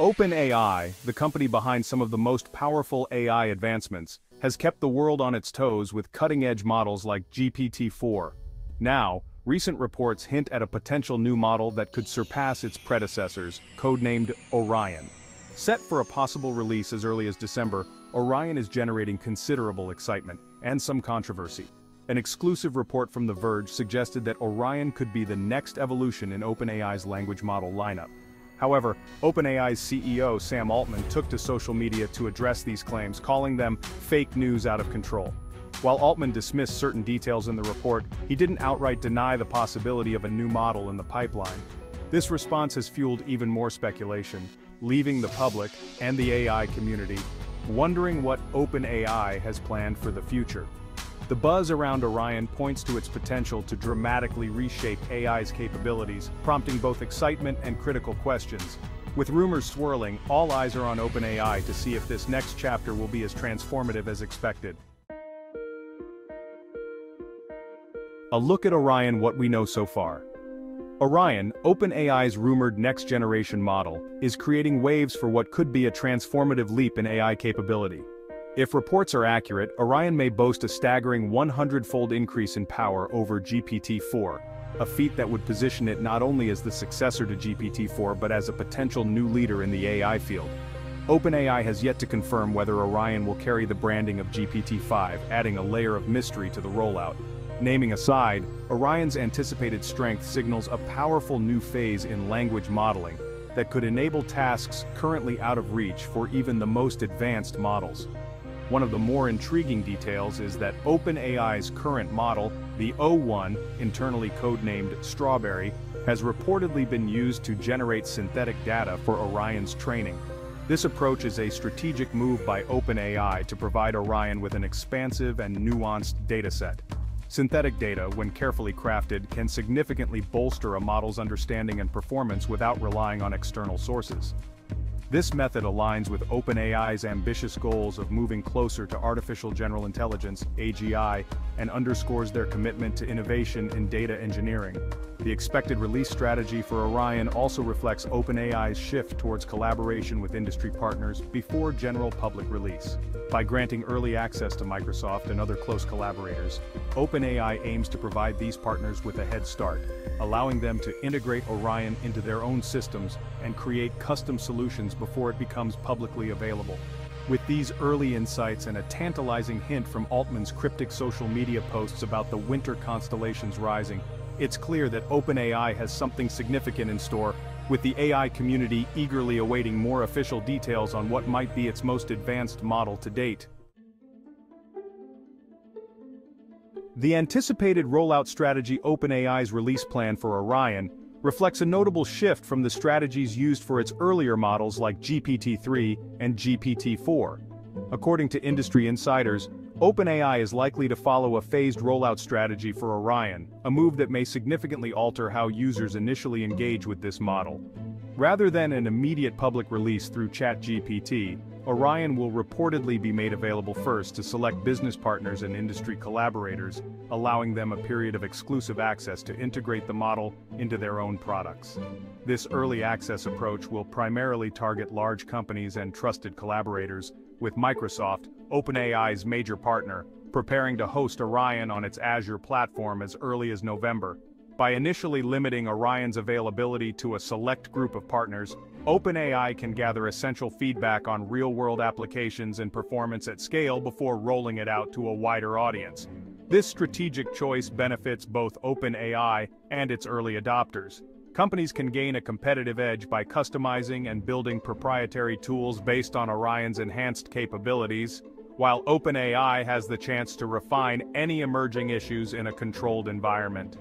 OpenAI, the company behind some of the most powerful AI advancements, has kept the world on its toes with cutting-edge models like GPT-4. Now, recent reports hint at a potential new model that could surpass its predecessors, codenamed Orion. Set for a possible release as early as December, Orion is generating considerable excitement, and some controversy. An exclusive report from The Verge suggested that Orion could be the next evolution in OpenAI's language model lineup. However, OpenAI's CEO Sam Altman took to social media to address these claims, calling them fake news out of control. While Altman dismissed certain details in the report, he didn't outright deny the possibility of a new model in the pipeline. This response has fueled even more speculation, leaving the public and the AI community wondering what OpenAI has planned for the future. The buzz around Orion points to its potential to dramatically reshape AI's capabilities, prompting both excitement and critical questions. With rumors swirling, all eyes are on OpenAI to see if this next chapter will be as transformative as expected. A look at Orion what we know so far. Orion, OpenAI's rumored next-generation model, is creating waves for what could be a transformative leap in AI capability. If reports are accurate, Orion may boast a staggering 100-fold increase in power over GPT-4, a feat that would position it not only as the successor to GPT-4 but as a potential new leader in the AI field. OpenAI has yet to confirm whether Orion will carry the branding of GPT-5, adding a layer of mystery to the rollout. Naming aside, Orion's anticipated strength signals a powerful new phase in language modeling that could enable tasks currently out of reach for even the most advanced models. One of the more intriguing details is that OpenAI's current model, the O1, internally codenamed Strawberry, has reportedly been used to generate synthetic data for Orion's training. This approach is a strategic move by OpenAI to provide Orion with an expansive and nuanced dataset. Synthetic data, when carefully crafted, can significantly bolster a model's understanding and performance without relying on external sources. This method aligns with OpenAI's ambitious goals of moving closer to artificial general intelligence, AGI, and underscores their commitment to innovation in data engineering. The expected release strategy for Orion also reflects OpenAI's shift towards collaboration with industry partners before general public release. By granting early access to Microsoft and other close collaborators, OpenAI aims to provide these partners with a head start, allowing them to integrate Orion into their own systems and create custom solutions before it becomes publicly available. With these early insights and a tantalizing hint from Altman's cryptic social media posts about the winter constellations rising, it's clear that OpenAI has something significant in store, with the AI community eagerly awaiting more official details on what might be its most advanced model to date. The anticipated rollout strategy OpenAI's release plan for Orion reflects a notable shift from the strategies used for its earlier models like GPT-3 and GPT-4. According to industry insiders, OpenAI is likely to follow a phased rollout strategy for Orion, a move that may significantly alter how users initially engage with this model. Rather than an immediate public release through ChatGPT, Orion will reportedly be made available first to select business partners and industry collaborators, allowing them a period of exclusive access to integrate the model into their own products. This early access approach will primarily target large companies and trusted collaborators, with Microsoft, OpenAI's major partner, preparing to host Orion on its Azure platform as early as November, by initially limiting Orion's availability to a select group of partners, OpenAI can gather essential feedback on real-world applications and performance at scale before rolling it out to a wider audience. This strategic choice benefits both OpenAI and its early adopters. Companies can gain a competitive edge by customizing and building proprietary tools based on Orion's enhanced capabilities, while OpenAI has the chance to refine any emerging issues in a controlled environment.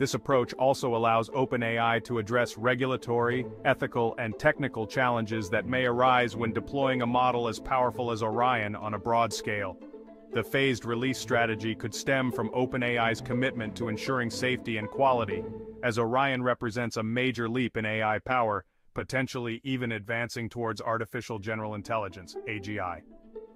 This approach also allows OpenAI to address regulatory, ethical, and technical challenges that may arise when deploying a model as powerful as Orion on a broad scale. The phased release strategy could stem from OpenAI's commitment to ensuring safety and quality, as Orion represents a major leap in AI power, potentially even advancing towards artificial general intelligence, AGI.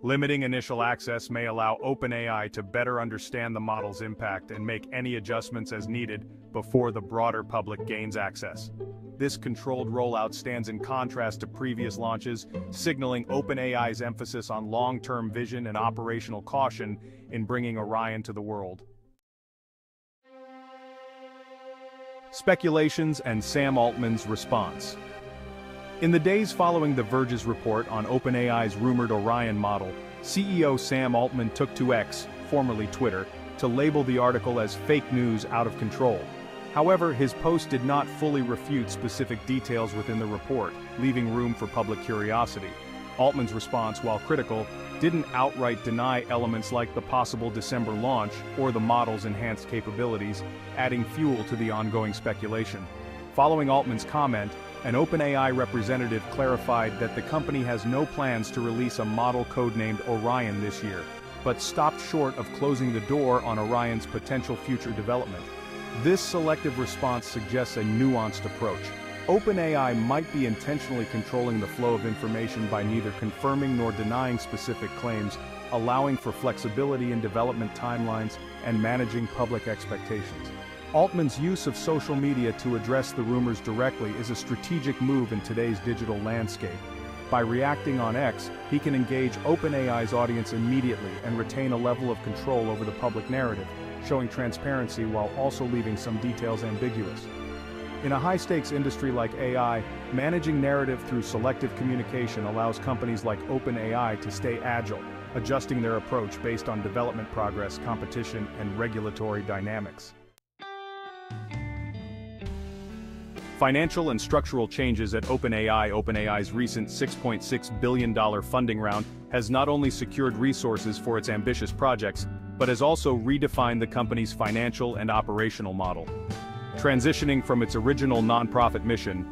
Limiting initial access may allow OpenAI to better understand the model's impact and make any adjustments as needed before the broader public gains access. This controlled rollout stands in contrast to previous launches, signaling OpenAI's emphasis on long-term vision and operational caution in bringing Orion to the world. Speculations and Sam Altman's response. In the days following The Verge's report on OpenAI's rumored Orion model, CEO Sam Altman took to X, formerly Twitter, to label the article as fake news out of control. However, his post did not fully refute specific details within the report, leaving room for public curiosity. Altman's response, while critical, didn't outright deny elements like the possible December launch or the model's enhanced capabilities, adding fuel to the ongoing speculation. Following Altman's comment, an OpenAI representative clarified that the company has no plans to release a model codenamed Orion this year, but stopped short of closing the door on Orion's potential future development. This selective response suggests a nuanced approach. OpenAI might be intentionally controlling the flow of information by neither confirming nor denying specific claims, allowing for flexibility in development timelines and managing public expectations. Altman's use of social media to address the rumors directly is a strategic move in today's digital landscape. By reacting on X, he can engage OpenAI's audience immediately and retain a level of control over the public narrative, showing transparency while also leaving some details ambiguous. In a high-stakes industry like AI, managing narrative through selective communication allows companies like OpenAI to stay agile, adjusting their approach based on development progress, competition, and regulatory dynamics. Financial and structural changes at OpenAI OpenAI's recent $6.6 billion funding round has not only secured resources for its ambitious projects, but has also redefined the company's financial and operational model. Transitioning from its original nonprofit mission,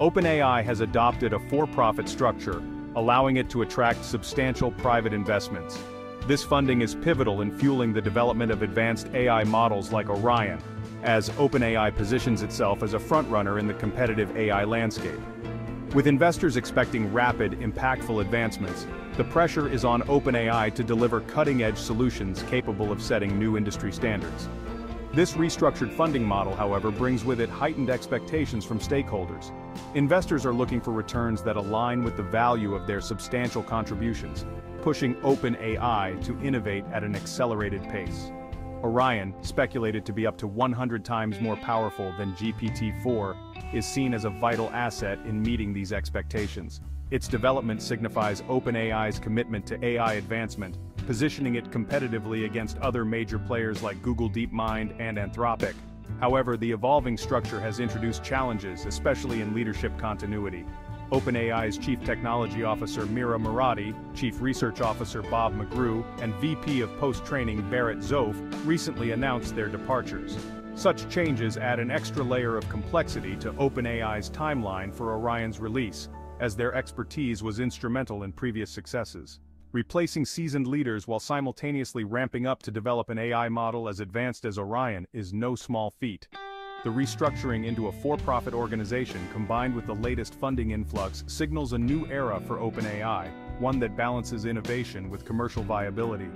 OpenAI has adopted a for-profit structure, allowing it to attract substantial private investments. This funding is pivotal in fueling the development of advanced AI models like Orion, as OpenAI positions itself as a frontrunner in the competitive AI landscape. With investors expecting rapid, impactful advancements, the pressure is on OpenAI to deliver cutting-edge solutions capable of setting new industry standards. This restructured funding model, however, brings with it heightened expectations from stakeholders. Investors are looking for returns that align with the value of their substantial contributions, pushing OpenAI to innovate at an accelerated pace. Orion, speculated to be up to 100 times more powerful than GPT-4, is seen as a vital asset in meeting these expectations. Its development signifies OpenAI's commitment to AI advancement, positioning it competitively against other major players like Google DeepMind and Anthropic. However, the evolving structure has introduced challenges, especially in leadership continuity. OpenAI's Chief Technology Officer Mira Murati, Chief Research Officer Bob McGrew, and VP of Post-Training Barret Zoph recently announced their departures. Such changes add an extra layer of complexity to OpenAI's timeline for Orion's release, as their expertise was instrumental in previous successes. Replacing seasoned leaders while simultaneously ramping up to develop an AI model as advanced as Orion is no small feat. The restructuring into a for-profit organization combined with the latest funding influx signals a new era for OpenAI, one that balances innovation with commercial viability.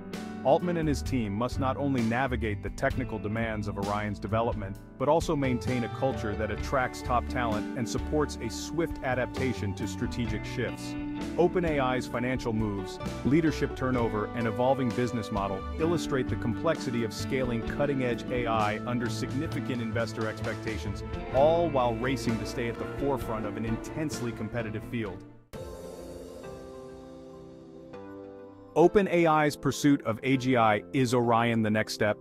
Altman and his team must not only navigate the technical demands of Orion's development, but also maintain a culture that attracts top talent and supports a swift adaptation to strategic shifts. OpenAI's financial moves, leadership turnover, and evolving business model illustrate the complexity of scaling cutting-edge AI under significant investor expectations, all while racing to stay at the forefront of an intensely competitive field. OpenAI's pursuit of AGI is Orion the next step?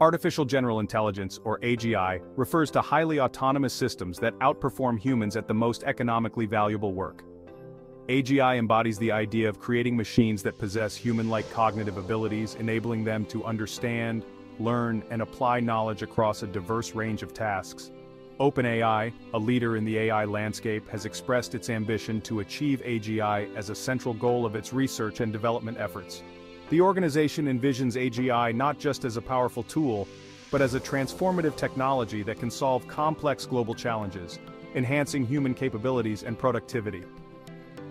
Artificial General Intelligence, or AGI, refers to highly autonomous systems that outperform humans at the most economically valuable work. AGI embodies the idea of creating machines that possess human-like cognitive abilities enabling them to understand, learn, and apply knowledge across a diverse range of tasks. OpenAI, a leader in the AI landscape has expressed its ambition to achieve AGI as a central goal of its research and development efforts. The organization envisions AGI not just as a powerful tool, but as a transformative technology that can solve complex global challenges, enhancing human capabilities and productivity.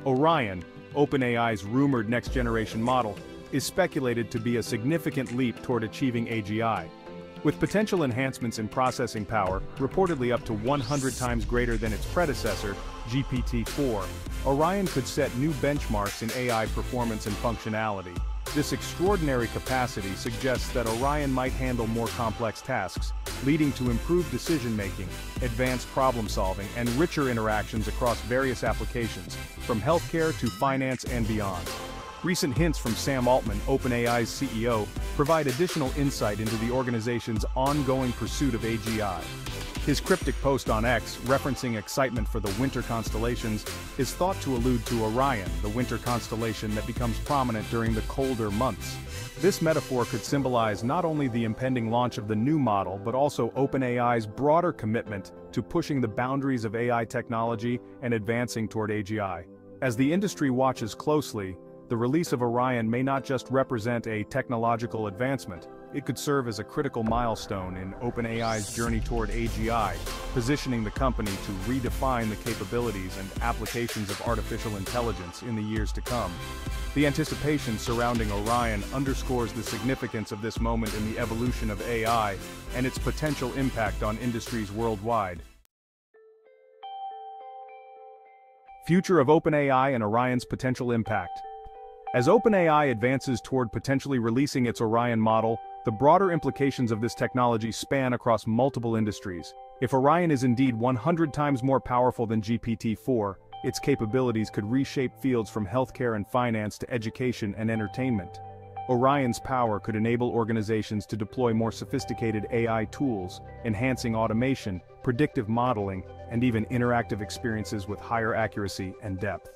Orion, OpenAI's rumored next-generation model, is speculated to be a significant leap toward achieving AGI. With potential enhancements in processing power, reportedly up to 100 times greater than its predecessor, GPT-4, Orion could set new benchmarks in AI performance and functionality. This extraordinary capacity suggests that Orion might handle more complex tasks, leading to improved decision-making, advanced problem-solving, and richer interactions across various applications, from healthcare to finance and beyond. Recent hints from Sam Altman, OpenAI's CEO, provide additional insight into the organization's ongoing pursuit of AGI. His cryptic post on X, referencing excitement for the winter constellations, is thought to allude to Orion, the winter constellation that becomes prominent during the colder months. This metaphor could symbolize not only the impending launch of the new model but also OpenAI's broader commitment to pushing the boundaries of AI technology and advancing toward AGI. As the industry watches closely, the release of Orion may not just represent a technological advancement, it could serve as a critical milestone in OpenAI's journey toward AGI, positioning the company to redefine the capabilities and applications of artificial intelligence in the years to come. The anticipation surrounding Orion underscores the significance of this moment in the evolution of AI and its potential impact on industries worldwide. Future of OpenAI and Orion's potential impact. As OpenAI advances toward potentially releasing its Orion model, the broader implications of this technology span across multiple industries. If Orion is indeed 100 times more powerful than GPT-4, its capabilities could reshape fields from healthcare and finance to education and entertainment. Orion's power could enable organizations to deploy more sophisticated AI tools, enhancing automation, predictive modeling, and even interactive experiences with higher accuracy and depth.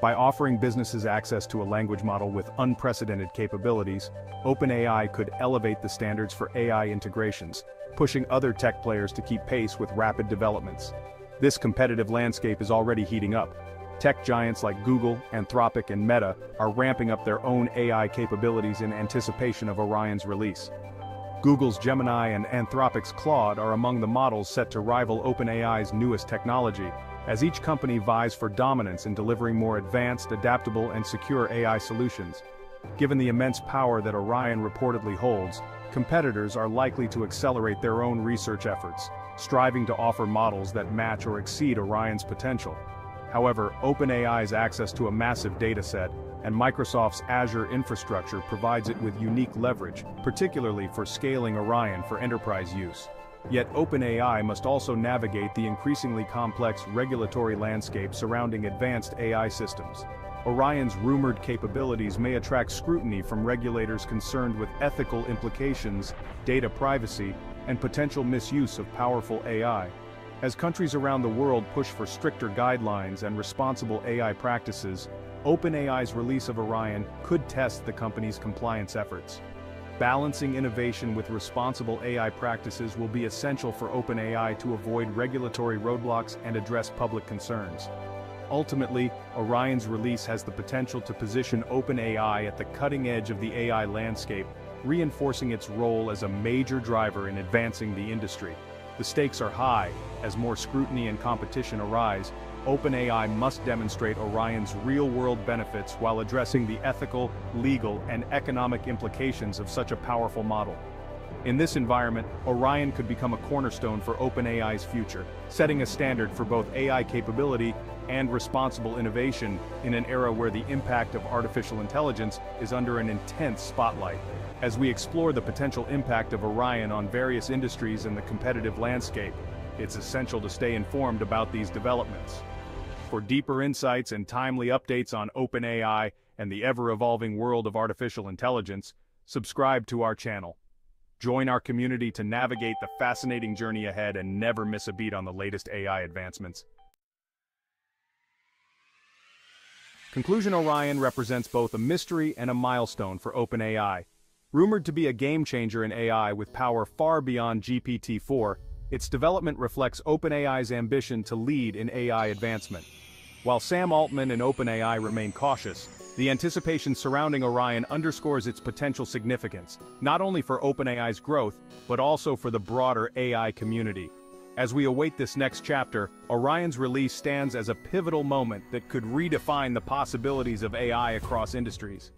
By offering businesses access to a language model with unprecedented capabilities, OpenAI could elevate the standards for AI integrations, pushing other tech players to keep pace with rapid developments. This competitive landscape is already heating up. Tech giants like Google, Anthropic and Meta are ramping up their own AI capabilities in anticipation of Orion's release. Google's Gemini and Anthropic's Claude are among the models set to rival OpenAI's newest technology, as each company vies for dominance in delivering more advanced, adaptable and secure AI solutions. Given the immense power that Orion reportedly holds, competitors are likely to accelerate their own research efforts, striving to offer models that match or exceed Orion's potential. However, OpenAI's access to a massive dataset and Microsoft's Azure infrastructure provides it with unique leverage, particularly for scaling Orion for enterprise use. Yet OpenAI must also navigate the increasingly complex regulatory landscape surrounding advanced AI systems. Orion's rumored capabilities may attract scrutiny from regulators concerned with ethical implications, data privacy, and potential misuse of powerful AI. As countries around the world push for stricter guidelines and responsible AI practices, OpenAI's release of Orion could test the company's compliance efforts. Balancing innovation with responsible AI practices will be essential for OpenAI to avoid regulatory roadblocks and address public concerns. Ultimately, Orion's release has the potential to position OpenAI at the cutting edge of the AI landscape, reinforcing its role as a major driver in advancing the industry. The stakes are high, as more scrutiny and competition arise, OpenAI must demonstrate Orion's real-world benefits while addressing the ethical, legal, and economic implications of such a powerful model. In this environment, Orion could become a cornerstone for OpenAI's future, setting a standard for both AI capability and responsible innovation in an era where the impact of artificial intelligence is under an intense spotlight. As we explore the potential impact of Orion on various industries and the competitive landscape, it's essential to stay informed about these developments. For deeper insights and timely updates on OpenAI and the ever-evolving world of artificial intelligence, subscribe to our channel. Join our community to navigate the fascinating journey ahead and never miss a beat on the latest AI advancements. Conclusion Orion represents both a mystery and a milestone for OpenAI. Rumored to be a game-changer in AI with power far beyond GPT-4, its development reflects OpenAI's ambition to lead in AI advancement. While Sam Altman and OpenAI remain cautious, the anticipation surrounding Orion underscores its potential significance, not only for OpenAI's growth, but also for the broader AI community. As we await this next chapter, Orion's release stands as a pivotal moment that could redefine the possibilities of AI across industries.